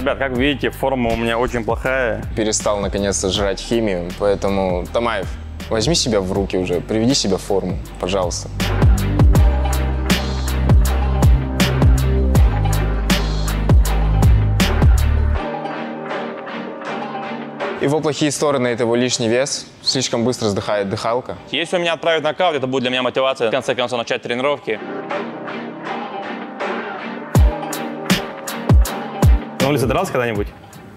Ребят, как вы видите, форма у меня очень плохая. Перестал наконец-то жрать химию, поэтому, Тамаев, возьми себя в руки уже, приведи себя в форму, пожалуйста. Его плохие стороны – это его лишний вес, слишком быстро сдыхает дыхалка. Если меня отправят на каут, это будет для меня мотивация в конце концов начать тренировки. На улице дрался когда-нибудь?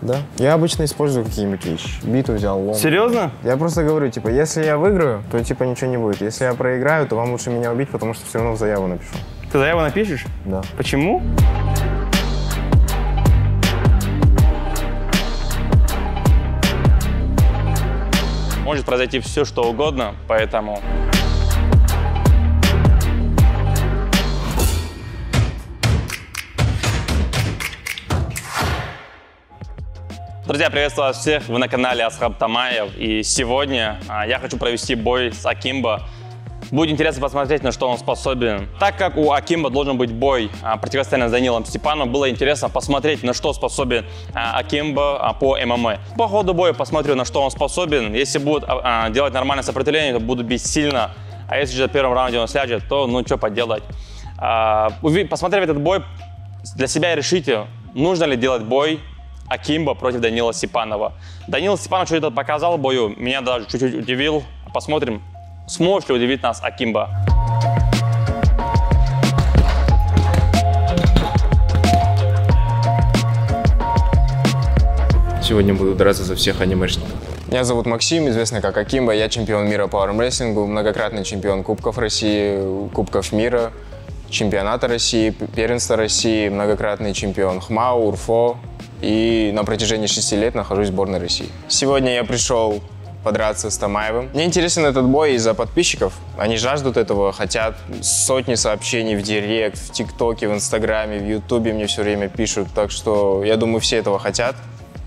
Да. Я обычно использую какие-нибудь вещи. Биту взял, лом. Серьезно? Я просто говорю, типа, если я выиграю, то типа ничего не будет. Если я проиграю, то вам лучше меня убить, потому что все равно в заяву напишу. Ты заяву напишешь? Да. Почему? Может произойти все, что угодно, поэтому... Друзья, приветствую вас всех! Вы на канале Асхаб Тамаев. И сегодня а, я хочу провести бой с Акимбо. Будет интересно посмотреть, на что он способен. Так как у Акимба должен быть бой а, противостояние с Данилом Степаном, было интересно посмотреть, на что способен а, Акимба по ММА. По ходу боя посмотрю, на что он способен. Если будет а, делать нормальное сопротивление, то буду бить сильно. А если же в первом раунде он сляжет, то ну что поделать. Посмотрев этот бой, для себя решите, нужно ли делать бой Акимба против Данила Степанова. Данил Степанов что-то показал в бою, меня даже чуть-чуть удивил. Посмотрим, сможет ли удивить нас Акимба. Сегодня буду драться за всех анимешников. Меня зовут Максим, известный как Акимба. Я чемпион мира по армрестлингу, многократный чемпион Кубков России, Кубков мира, чемпионата России, первенства России, многократный чемпион ХМАУ, УРФО. И на протяжении шести лет нахожусь в сборной России. Сегодня я пришел подраться с Тамаевым. Мне интересен этот бой из-за подписчиков. Они жаждут этого, хотят сотни сообщений в директ, в ТикТоке, в Инстаграме, в Ютубе мне все время пишут. Так что я думаю, все этого хотят.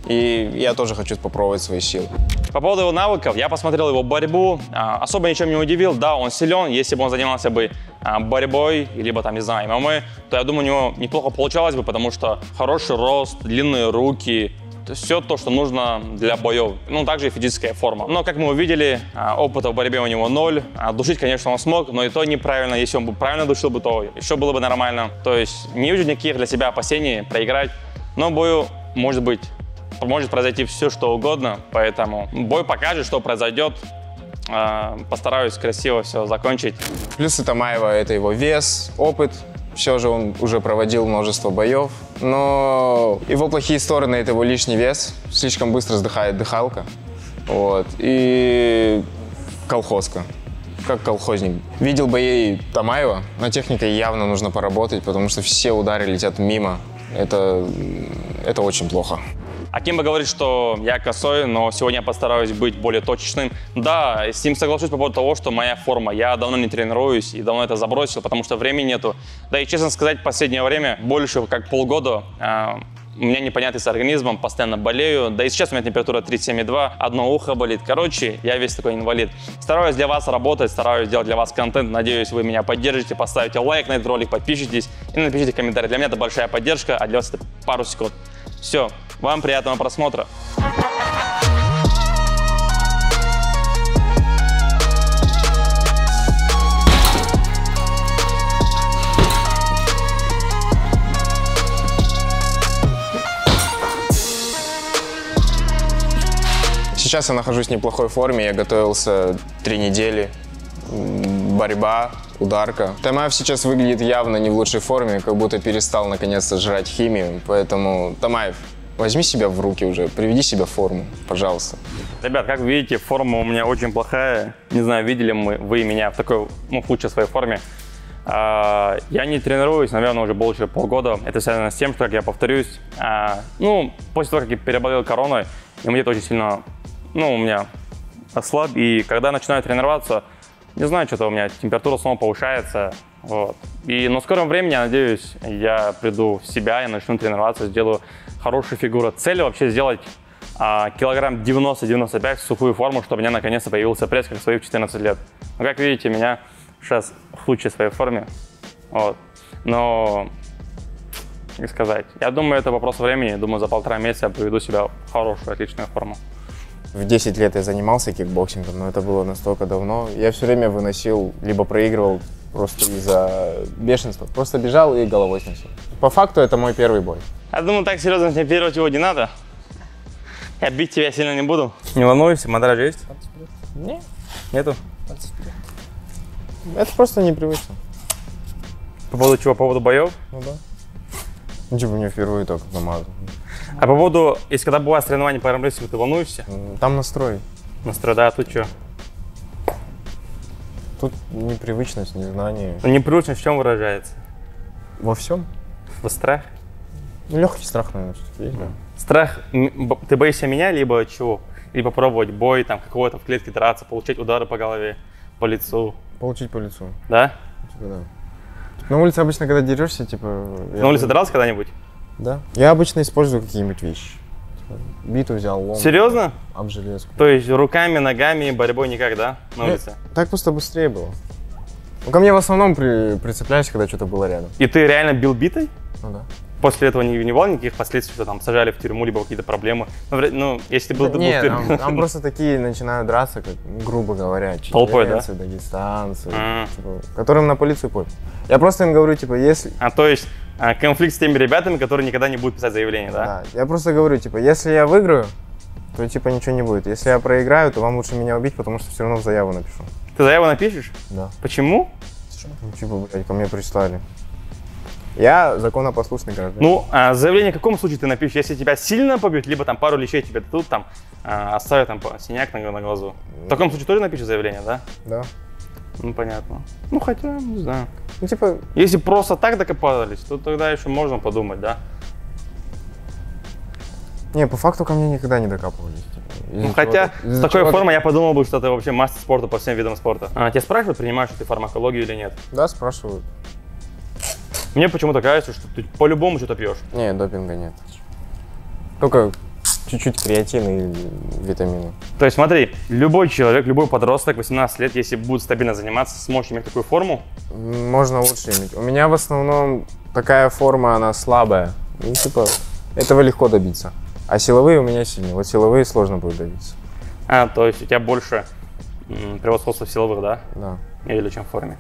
И я тоже хочу попробовать свои силы. По поводу его навыков, я посмотрел его борьбу, а, особо ничем не удивил. Да, он силен, если бы он занимался бы а, борьбой, либо там, не знаю, ММА, то я думаю, у него неплохо получалось бы, потому что хороший рост, длинные руки, все то, что нужно для боев. Ну, также и физическая форма. Но, как мы увидели, а, опыта в борьбе у него ноль. Душить, конечно, он смог, но и то неправильно. Если он бы правильно душил бы, то еще было бы нормально. То есть не вижу никаких для себя опасений проиграть. Но бою может быть может произойти все, что угодно, поэтому бой покажет, что произойдет. А, Постараюсь красиво все закончить. Плюсы Тамаева – это его вес, опыт. Все же он уже проводил множество боев. Но его плохие стороны – это его лишний вес. Слишком быстро сдыхает дыхалка. Вот. И колхозка. Как колхозник. Видел бои Тамаева. На техникой явно нужно поработать, потому что все удары летят мимо. Это, это очень плохо. Акимба говорит, что я косой, но сегодня я постараюсь быть более точечным. Да, с ним соглашусь по поводу того, что моя форма. Я давно не тренируюсь и давно это забросил, потому что времени нету. Да и, честно сказать, в последнее время, больше как полгода, а, у меня непонятный с организмом, постоянно болею. Да и сейчас у меня температура 37,2, одно ухо болит. Короче, я весь такой инвалид. Стараюсь для вас работать, стараюсь делать для вас контент. Надеюсь, вы меня поддержите, поставите лайк на этот ролик, подпишитесь и напишите комментарий. Для меня это большая поддержка, а для вас это пару секунд. Все, вам приятного просмотра. Сейчас я нахожусь в неплохой форме. Я готовился три недели. Борьба, ударка. Тамаев сейчас выглядит явно не в лучшей форме, как будто перестал наконец-то жрать химию. Поэтому, Тамаев, возьми себя в руки уже, приведи себя в форму, пожалуйста. Ребят, как видите, форма у меня очень плохая. Не знаю, видели мы, вы меня в такой, ну, в лучшей своей форме. А, Я не тренируюсь, наверное, уже больше полгода. Это связано с тем, что, как я повторюсь, а, ну, после того, как я переболел короной, иммунитет очень сильно, ну, у меня ослаб. И когда начинаю тренироваться, не знаю, что-то у меня температура снова повышается. Вот. И но в скором времени, я надеюсь, я приду в себя, я начну тренироваться, сделаю хорошую фигуру. Цель вообще сделать а, килограмм 90-95 в сухую форму, чтобы у меня наконец-то появился пресс, как в свои 14 лет. Но, как видите, меня сейчас в лучшей своей форме. Вот. Но и сказать. Я думаю, это вопрос времени. Думаю, за полтора месяца я приведу себя в хорошую, отличную форму. В 10 лет я занимался кикбоксингом, но это было настолько давно. Я все время выносил, либо проигрывал просто из-за бешенства. Просто бежал и головой сносил. По факту это мой первый бой. Я думаю, так серьезно темперировать его не надо. Я бить тебя сильно не буду. Не волнуйся, мандраж есть? Не, Нету? это просто непривычно. По поводу чего? По поводу боев? Ну да. Ну, типа мне впервые только помазал. А по поводу, если когда бывает соревнование по армрестлингу, ты волнуешься? Там настрой. Настрой, да, а тут что? Тут непривычность, незнание. Ну, непривычность в чем выражается? Во всем. В страх? Ну, легкий страх, наверное, всё-таки есть, да. Страх, ты боишься меня, либо чего? Либо пробовать бой, там, какого-то в клетке драться, получать удары по голове, по лицу, Получить по лицу. да? Типа, да. На улице обычно, когда дерешься, типа... На улице дрался когда-нибудь? Да. Я обычно использую какие-нибудь вещи. Типа, биту взял, лом, Серьезно? об железку. То есть руками, ногами, борьбой никак, да, на улице? Так просто быстрее было. Ну, ко мне в основном при, прицепляюсь, когда что-то было рядом. И ты реально бил битой? Ну да. После этого не, не было никаких последствий, что там сажали в тюрьму, либо какие-то проблемы? Ну, ну если ты был, был Не, в тюрьме. там, там просто такие начинают драться, как, грубо говоря, Толпой, да? дагестанцы, А. типа, которым на полицию пофиг. Я просто им говорю, типа, если... А то есть а, конфликт с теми ребятами, которые никогда не будут писать заявление, да? Да, я просто говорю, типа, если я выиграю, то, типа, ничего не будет. Если я проиграю, то вам лучше меня убить, потому что все равно заяву напишу. Ты заяву напишешь? Да. Почему? Ну, типа, блядь, ко мне прислали. Я законопослушный гражданин. Ну, а заявление в каком случае ты напишешь? Если тебя сильно побьют, либо там пару лещей тебе дадут, там а, оставят там синяк на, на глазу. В таком случае тоже напишешь заявление, да? Да. Ну, понятно. Ну, хотя, не знаю. Ну, типа, Если просто так докопались, то тогда еще можно подумать, да? не, по факту ко мне никогда не докапывались. типа. Ну, хотя с такой чего-то- формой я подумал бы, что ты вообще мастер спорта по всем видам спорта. А, тебя спрашивают, принимаешь ли ты фармакологию или нет? Да, спрашивают. Мне почему-то кажется, что ты по-любому что-то пьешь. Не, допинга нет. Только чуть-чуть креатин и витамины. То есть смотри, любой человек, любой подросток, 18 лет, если будет стабильно заниматься, сможет иметь такую форму. Можно лучше иметь. У меня в основном такая форма, она слабая. Ну, типа, этого легко добиться. А силовые у меня сильные. Вот силовые сложно будет добиться. А, то есть у тебя больше м, превосходства в силовых, да? Да. Или чем в форме.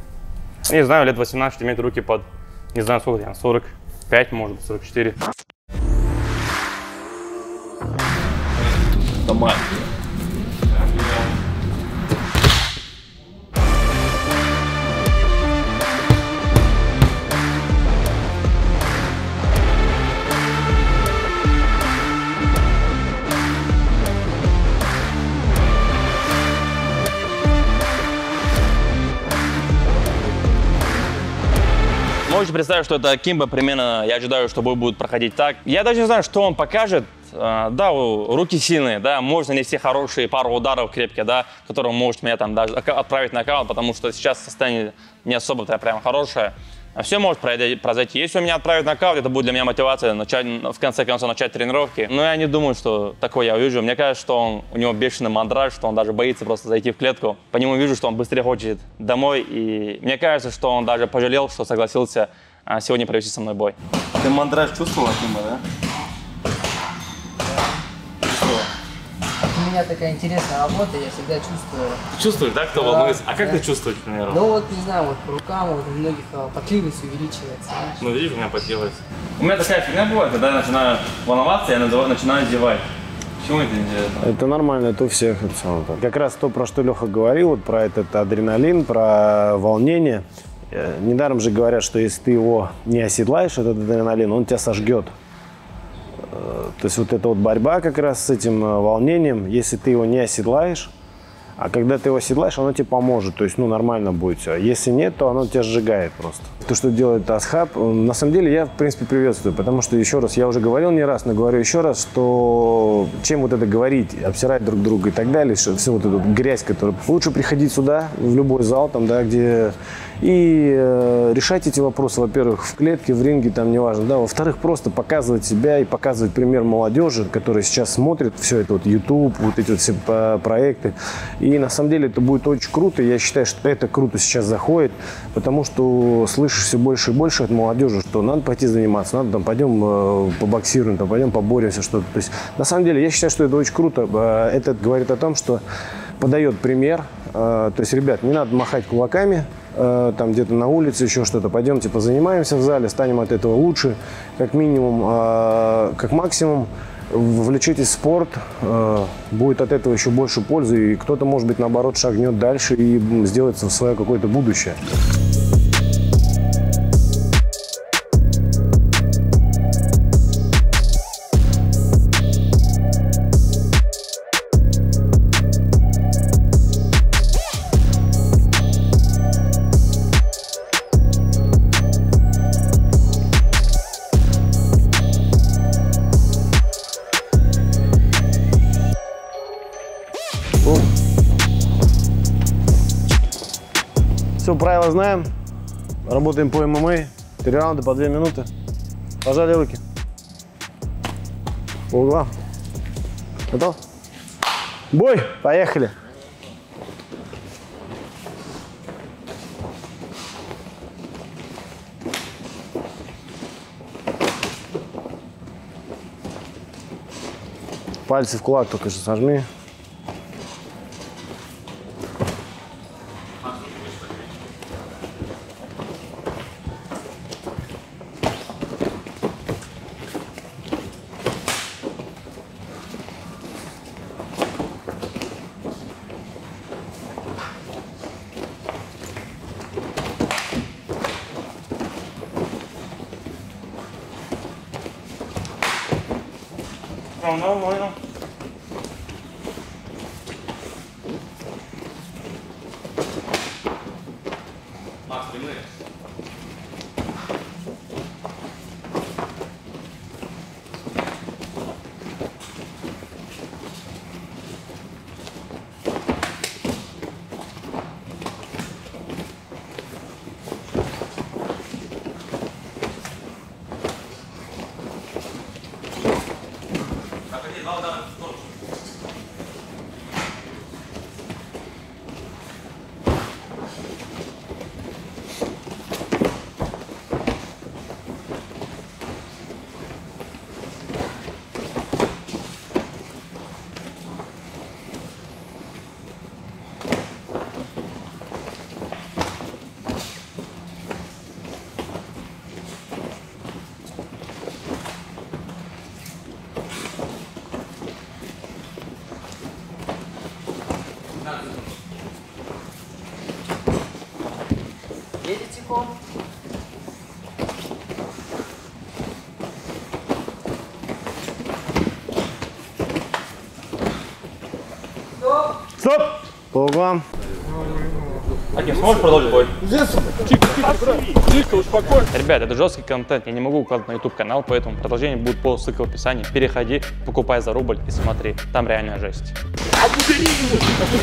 Не знаю, лет 18 иметь руки под, не знаю, сколько я, 45, может быть, 44. Можете представить, что это Кимба примерно, я ожидаю, что бой будет проходить так. Я даже не знаю, что он покажет. А, Да, руки сильные, да, можно нести хорошие пару ударов крепкие, да, которые может меня там даже отправить на нокаут, потому что сейчас состояние не особо-то прям хорошее. Все может произойти. Если он меня отправит на нокаут, это будет для меня мотивация начать, в конце концов начать тренировки. Но я не думаю, что такое я увижу. Мне кажется, что он, у него бешеный мандраж, что он даже боится просто зайти в клетку. По нему вижу, что он быстрее хочет домой. И мне кажется, что он даже пожалел, что согласился а, сегодня провести со мной бой. Ты мандраж чувствовал, Акима, да? Меня такая интересная работа, я всегда чувствую. Чувствуешь, да, кто Да, волнуется? А как да. ты чувствуешь, к примеру? Ну вот, не знаю, вот по рукам вот у многих а, потливость увеличивается. знаешь. Ну, видишь, у меня подделывается. У меня такая фигня бывает, когда я начинаю волноваться, я называю- начинаю зевать. Почему это интересно? Это нормально, это у всех. это самое. Как раз то, про что Леха говорил, вот про этот адреналин, про волнение. Э, Недаром же говорят, что если ты его не оседлаешь, этот адреналин, он тебя сожгет. То есть вот эта вот борьба как раз с этим э, волнением, если ты его не оседлаешь, а когда ты его оседлаешь, оно тебе поможет, то есть, ну, нормально будет все. Если нет, то оно тебя сжигает просто. То, что делает Асхаб, э, на самом деле я, в принципе, приветствую, потому что, еще раз, я уже говорил не раз, но говорю еще раз, что чем вот это говорить, обсирать друг друга и так далее, что всю вот эту грязь, которую... Лучше приходить сюда, в любой зал, там, да, где... И э, решать эти вопросы, во-первых, в клетке, в ринге, там, неважно, да, во-вторых, просто показывать себя и показывать пример молодежи, которая сейчас смотрит все это, вот YouTube, вот эти вот все по- проекты, И на самом деле это будет очень круто. Я считаю, что это круто сейчас заходит, потому что слышишь все больше и больше от молодежи, что надо пойти заниматься, надо там пойдем э, побоксируем, там пойдем поборемся, что-то. То есть на самом деле я считаю, что это очень круто. Э, Это говорит о том, что подает пример. Э, То есть, ребят, не надо махать кулаками, э, там где-то на улице, еще что-то. Пойдемте позанимаемся в зале, станем от этого лучше. Как минимум, э, как максимум, вовлечитесь в спорт, э, будет от этого еще больше пользы, и кто-то, может быть, наоборот, шагнет дальше и сделает свое какое-то будущее. Все, правила знаем. Работаем по ММА. Три раунда по две минуты. Пожали руки. По углам. Готов? Бой! Поехали! Пальцы в кулак только что сожми. По. Аким, сможешь продолжить бой? Ребят, это жесткий контент, я не могу укладывать на YouTube канал, поэтому продолжение будет по ссылке в описании. Переходи, покупай за рубль и смотри, там реальная жесть.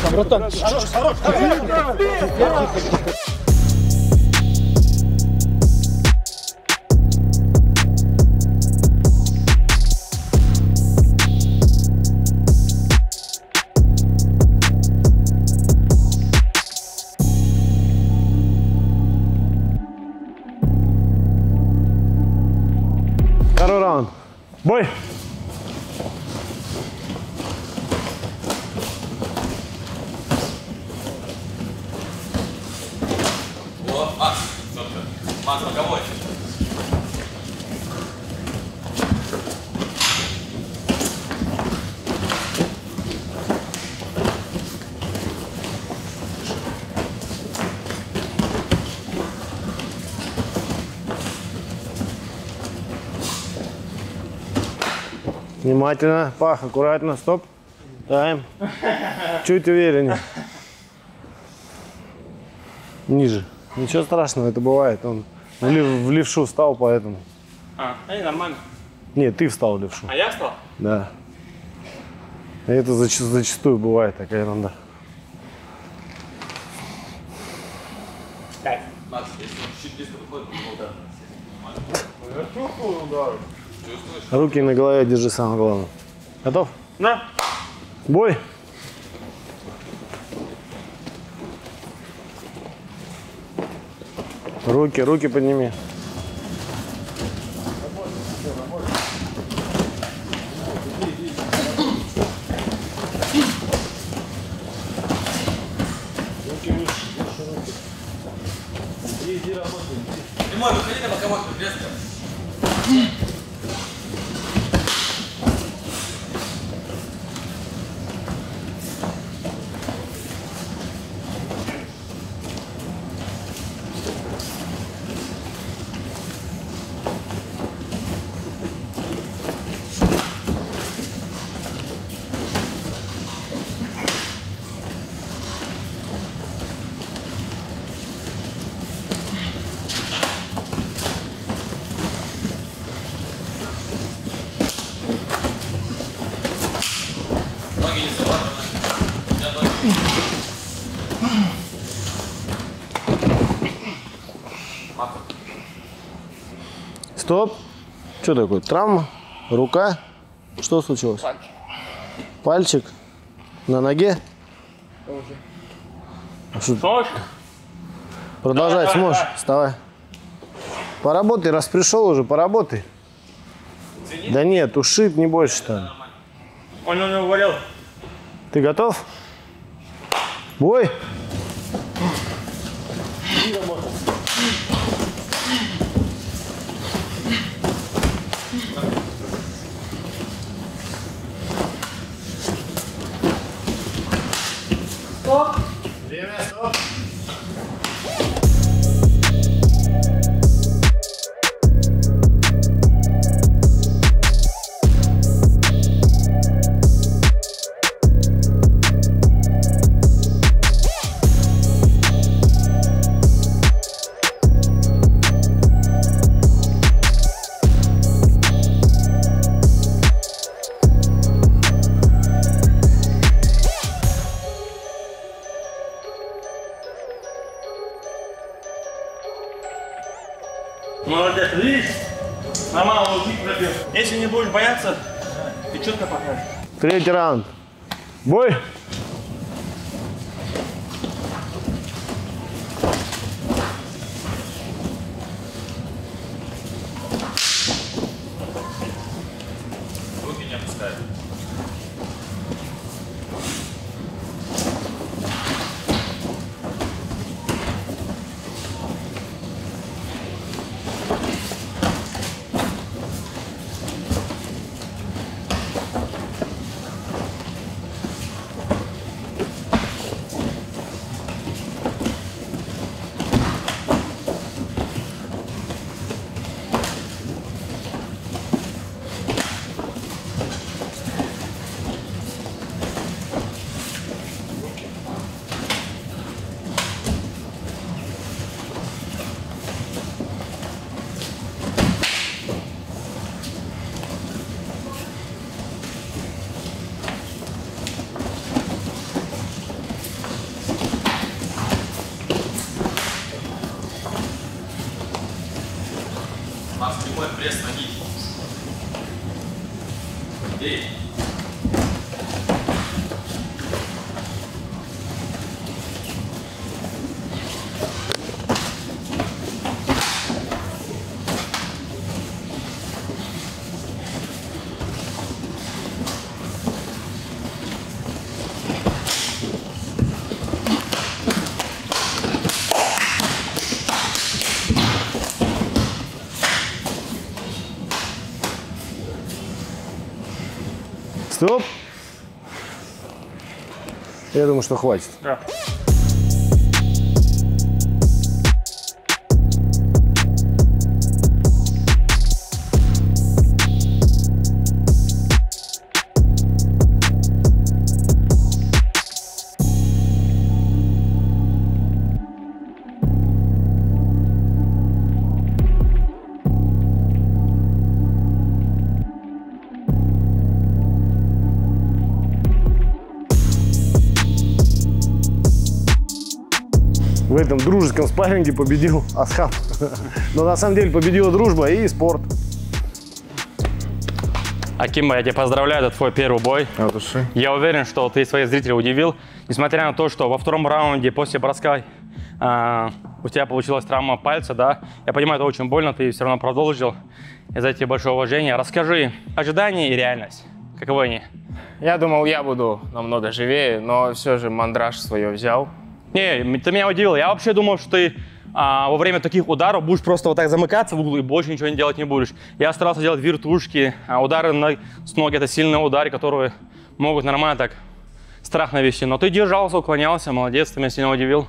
Второй Бой! Внимательно. Пах, аккуратно. Стоп. Тайм. Чуть увереннее. Ниже. Ничего страшного, это бывает. Он в, лев- в левшу встал, поэтому. А, эй, нормально. Нет, ты встал в левшу. А я встал? Да. И Это зач- зачастую бывает такая ерунда. Руки на голове держи, самое главное. Готов? Да. Бой. Руки, руки подними. Стоп. Что такое? Травма? Рука? Что случилось? Пальчик. Пальчик? На ноге? А что- Сможешь? Продолжать Давай, давай, сможешь? Вставай. Поработай, раз пришел уже, поработай. Да нет, ушиб не больше там. Он у него болел. Ты готов? Бой! Молодец, Третий раунд. Бой! Руки не опускай. Стоп! Я думаю, что хватит. Да. В этом дружеском спарринге победил Асхаб. Но на самом деле победила дружба и спорт. Акимба, я тебя поздравляю, это твой первый бой. От души. Я уверен, что ты своих зрителей удивил, несмотря на то, что во втором раунде после броска а, у тебя получилась травма пальца, да. Я понимаю, это очень больно, ты все равно продолжил. И за тебе большое уважение. Расскажи ожидания и реальность. Каковы они? Я думал, я буду намного живее, но все же мандраж свое взял. Не, ты меня удивил. Я вообще думал, что ты а, во время таких ударов будешь просто вот так замыкаться в углу и больше ничего не делать не будешь. Я старался делать вертушки, а удары на, с ноги это сильные удары, которые могут нормально так страх навести. Но ты держался, уклонялся, молодец, ты меня сильно удивил.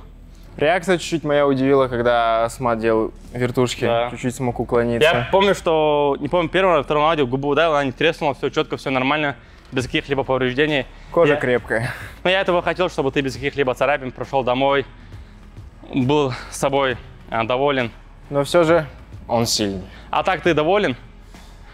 Реакция чуть-чуть моя удивила, когда Асмат делал вертушки, Да. чуть-чуть смог уклониться. Я помню, что, не помню, первого или второго аудио губу ударил, она не треснула, все четко, все нормально, без каких-либо повреждений. Кожа Я- крепкая. Но я этого хотел, чтобы ты без каких-либо царапин прошел домой, был с собой а, доволен. Но все же он сильный. А так ты доволен?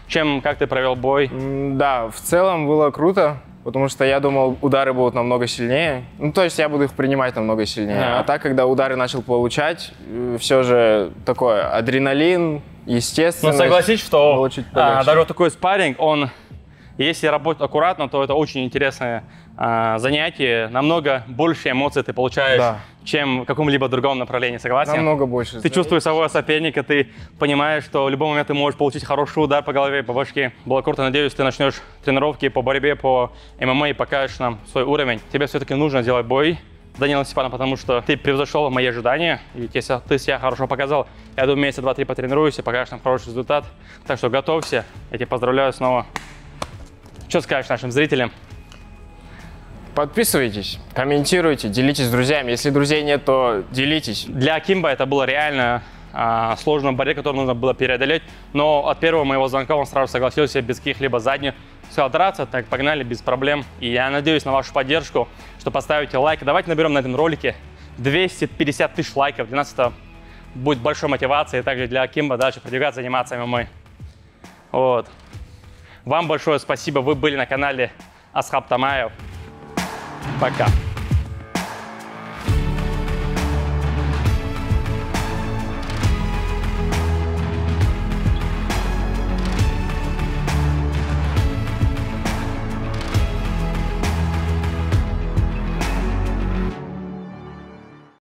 Чем, как ты провел бой? М, Да, в целом было круто, потому что я думал, удары будут намного сильнее. Ну, то есть я буду их принимать намного сильнее. Да. А так, когда удары начал получать, все же такое, адреналин, естественно. Ну, согласись, что а, даже такой спарринг, он, если работать аккуратно, то это очень интересное а, занятие. Намного больше эмоций ты получаешь, Да. чем в каком-либо другом направлении. Согласен? Намного больше. Ты чувствуешь своего соперника, ты понимаешь, что в любой момент ты можешь получить хороший удар по голове, по башке. Было круто, надеюсь, ты начнешь тренировки по борьбе, по ММА и покажешь нам свой уровень. Тебе все-таки нужно сделать бой, Данила Степанов, потому что ты превзошел мои ожидания, и ты себя, ты себя хорошо показал. Я думаю, месяца два-три потренируюсь и покажешь нам хороший результат. Так что готовься, я тебя поздравляю снова. Что скажешь нашим зрителям? Подписывайтесь, комментируйте, делитесь с друзьями. Если друзей нет, то делитесь. Для Акимба это было реально а, сложная борьба, которую нужно было преодолеть. Но от первого моего звонка он сразу согласился без каких-либо задних. Сказал драться, так погнали без проблем. И я надеюсь на вашу поддержку, что поставите лайк. Давайте наберем на этом ролике 250 тысяч лайков. Для нас это будет большой мотивацией, также для Акимба дальше продвигаться, заниматься ММА. Вот. Вам большое спасибо, вы были на канале Асхаб Тамаев. Пока.